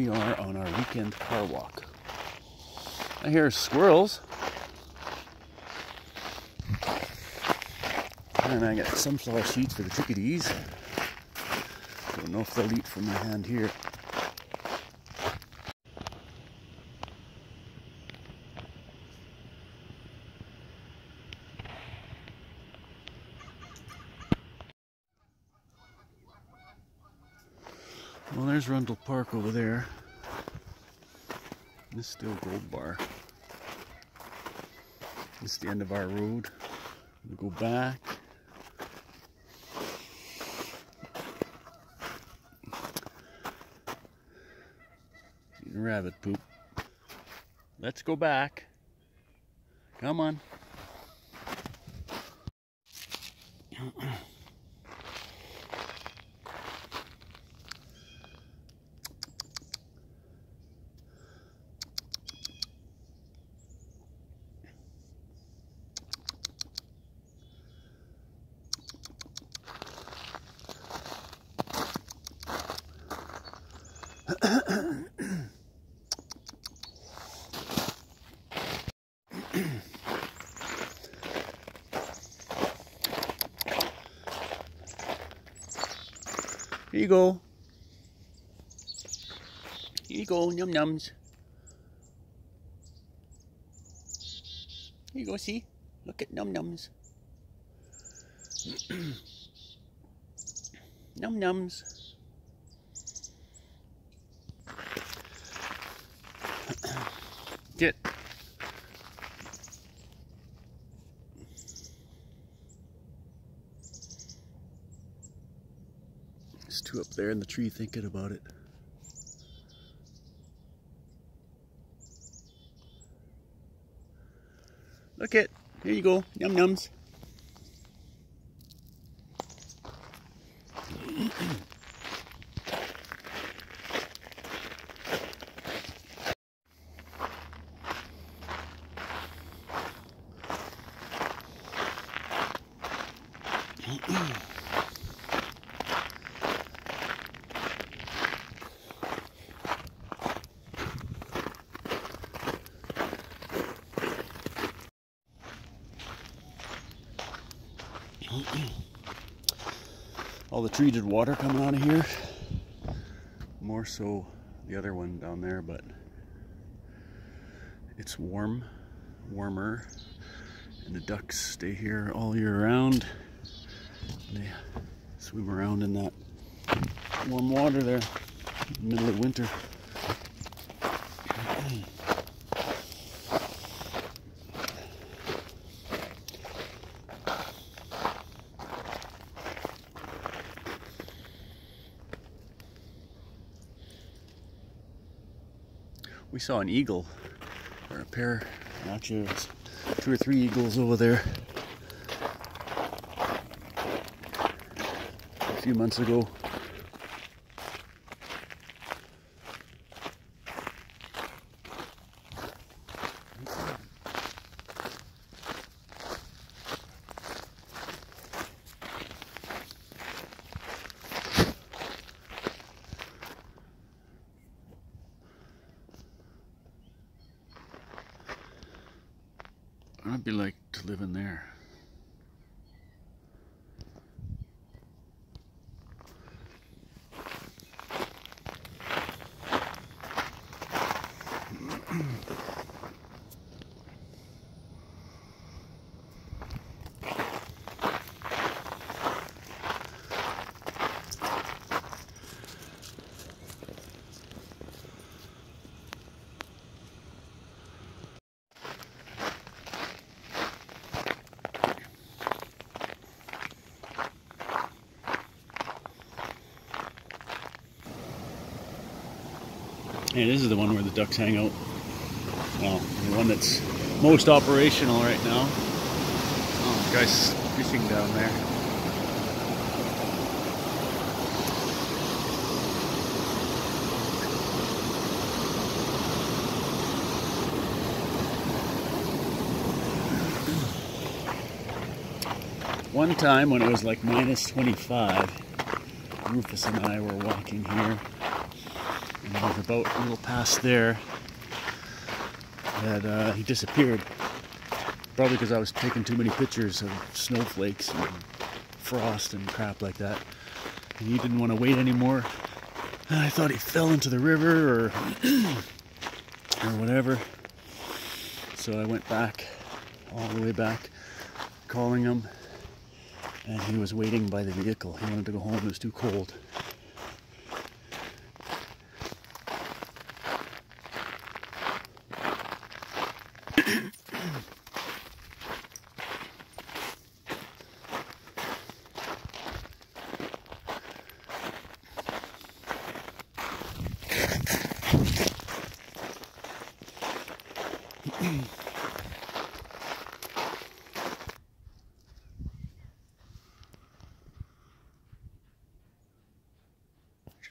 we are on our weekend car walk. I hear squirrels. And I got sunflower seeds for the chickadees. Don't know if they'll eat from my hand here. There's Rundle Park over there. This still Gold Bar. This is the end of our road. We go back. Eating rabbit poop. Let's go back. Come on. Here you go. Here you go, num nums. Here you go, see? Look at num nums. num nums. Get. There's two up there in the tree thinking about it. Look it. Here you go. Yum yums. All the treated water coming out of here. More so the other one down there, but it's warm, warmer, and the ducks stay here all year round. They swim around in that warm water there the middle of winter. We saw an eagle, or a pair, actually, two or three eagles over there a few months ago. Be like to live in there. Yeah, this is the one where the ducks hang out. Well, the one that's most operational right now. Oh, guy's fishing down there. One time when it was like minus 25, Rufus and I were walking here And was about a little past there that uh, he disappeared. Probably because I was taking too many pictures of snowflakes and frost and crap like that. And he didn't want to wait anymore. And I thought he fell into the river or or whatever. So I went back, all the way back, calling him, and he was waiting by the vehicle. He wanted to go home, it was too cold.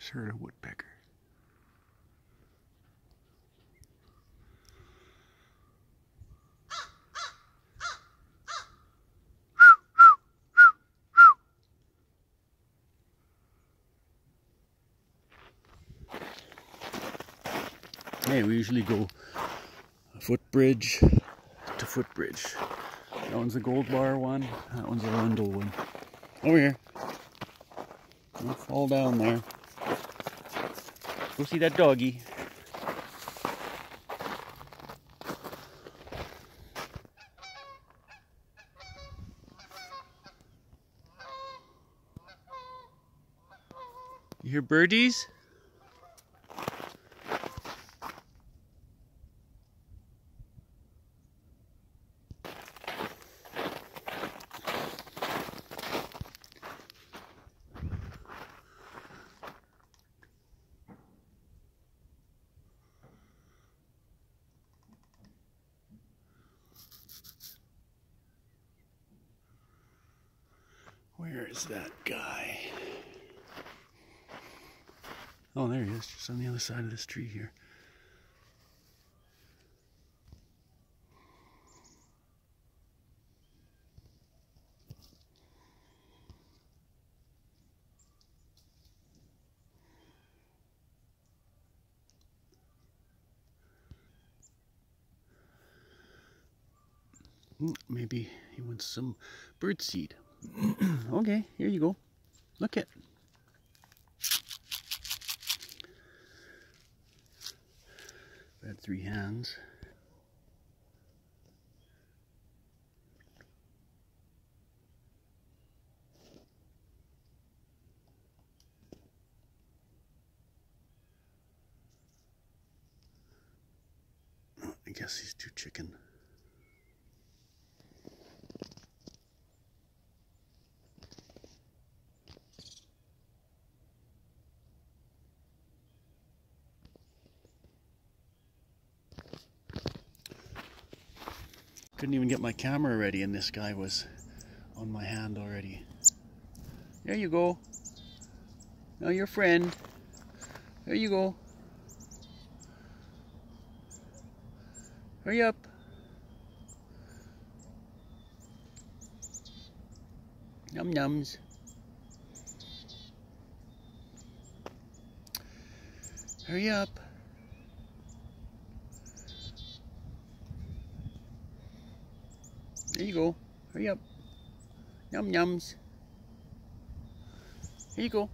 Heard a woodpecker. Hey, we usually go footbridge to footbridge. That one's a gold bar one, that one's a Rundle one. Over here. Don't fall down there. Go see that doggy. You hear birdies? Where is that guy? Oh, there he is, just on the other side of this tree here. Mm, Maybe he wants some bird seed. okay, here you go. Look it. Had three hands. I guess he's too chicken. Couldn't even get my camera ready, and this guy was on my hand already. There you go. Now your friend. There you go. Hurry up. Num nums. Hurry up. There you go. Hurry up. Num yums. Here you go.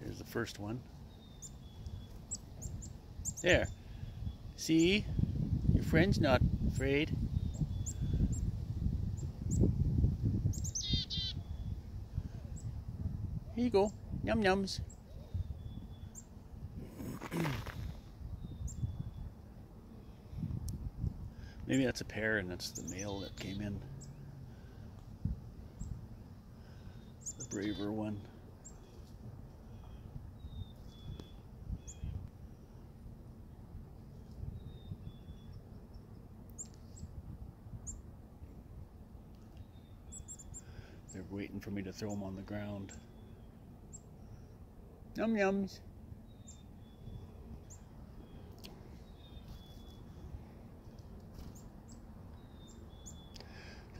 Here's the first one. There. See? Your friend's not afraid. Here you go. Num nums. Maybe that's a pair and that's the male that came in. The braver one. They're waiting for me to throw them on the ground. Num yums.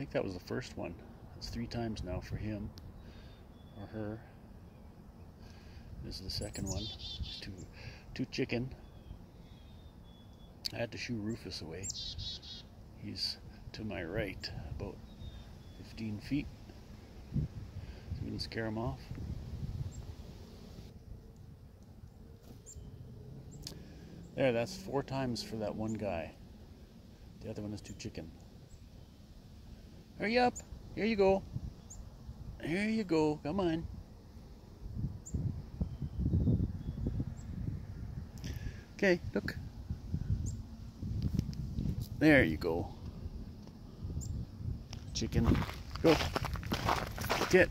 Think that was the first one. It's three times now for him. Or her. This is the second one. Two, two chicken. I had to shoo Rufus away. He's to my right, about 15 feet. So we didn't scare him off. There, that's four times for that one guy. The other one is two chicken. Hurry up! Here you go. Here you go. Come on. Okay, look. There you go. Chicken. Go. Get.